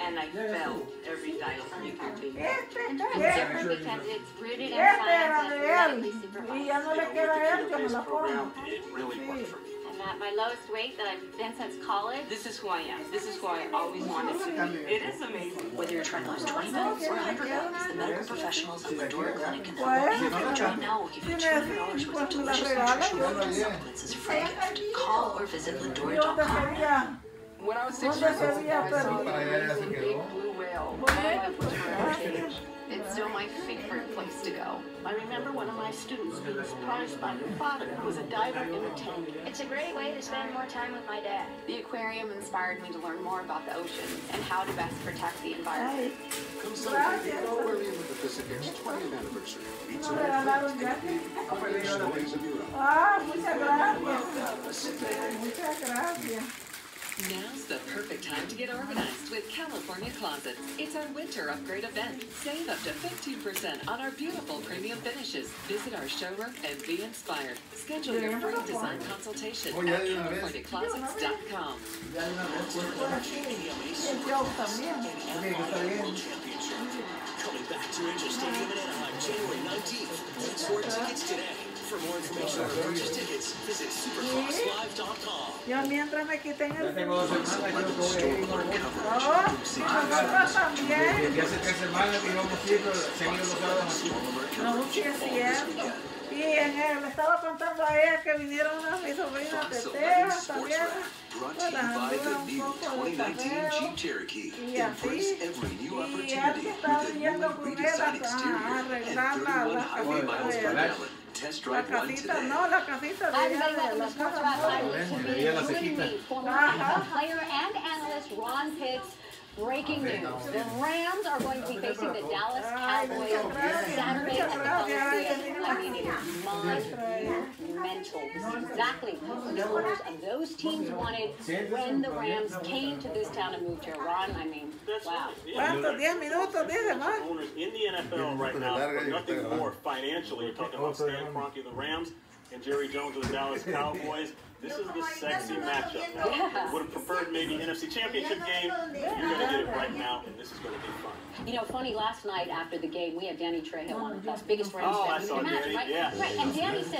and I felt every dial you could be. And different because it's rooted in Este science and de genetically él. super Y high. ya no le queda a él que me la program, ponga. it really worked for me. I'm at my lowest weight that I've been since college. This is who I am. This is who I always wanted to be. It is amazing. Whether you're trying to lose 20 pounds or 100 pounds, the medical professionals at Lindora Clinic can help. Pues, Right now, we'll give you $200 worth of pues me la delicious nutritional supplements as a free gift. Call or visit ¿Y Lindora.com. sería? When I was six ¿Dónde years se old, había I saw perdido? the amazing big blue whale. It's still my favorite place to go. I remember one of my students being surprised by her father, who was a diver in the tank. It's a great way to spend more time with my dad. The aquarium inspired me to learn more about the ocean and how to best protect the environment. Ay, Come celebrate the Aquarium of the Pacific's 20th anniversary. Meet no some me old friends, ya. stories of Europe. Ah, muchas gracias. Muchas gracias. Now's the perfect time to get organized with California Closets. It's our winter upgrade event. Save up to 15% on our beautiful premium finishes. Visit our showroom and be inspired. Schedule your free design consultation at CaliforniaClosets.com. El. Coming back to Angel Stadium in Anaheim, January 19th. Get your tickets today. Yo mientras me quiten el... Tengo dos semanas, oh, también. Y en él, le estaba contando a ella que vinieron mis sobrinas de Texas también. Pues y así. Y estaba con él a arreglar highway casita miles de per ella. gallon. Test La drive one today. no, la casita de Hi, ella, everybody. de Welcome la to Sports casa Wrap nueva. Live. This will be Veía la joining me, former player and analyst Ron Pitts. Breaking news. The Rams are going to be facing the Dallas Cowboys muchas Saturday at the gracias. Ay, Coliseum. I mean, it is monumental. This is exactly what the owners of those teams wanted when the Rams came to this town and moved here. Ron, I mean, wow. ¿Cuántos? ¿10 minutos? Dice más. owners in the NFL right now, but nothing more financially. You're talking about Stan Kroenke of the Rams and Jerry Jones of the Dallas Cowboys. This is the sexy matchup. Now, Yeah. would have preferred maybe NFC Championship game. You're going to get it right now, and this is going to be fun. You know, funny, last night after the game, we had Danny Trejo on with us, biggest Rams Oh, fan I you saw can imagine, Danny, right? yeah. Right, and Danny said,